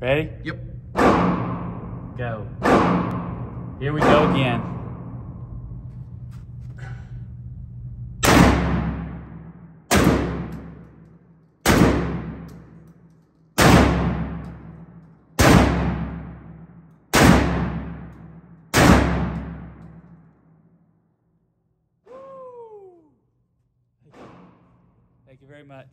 Ready? Yep. Go. Here we go again. Thank you very much.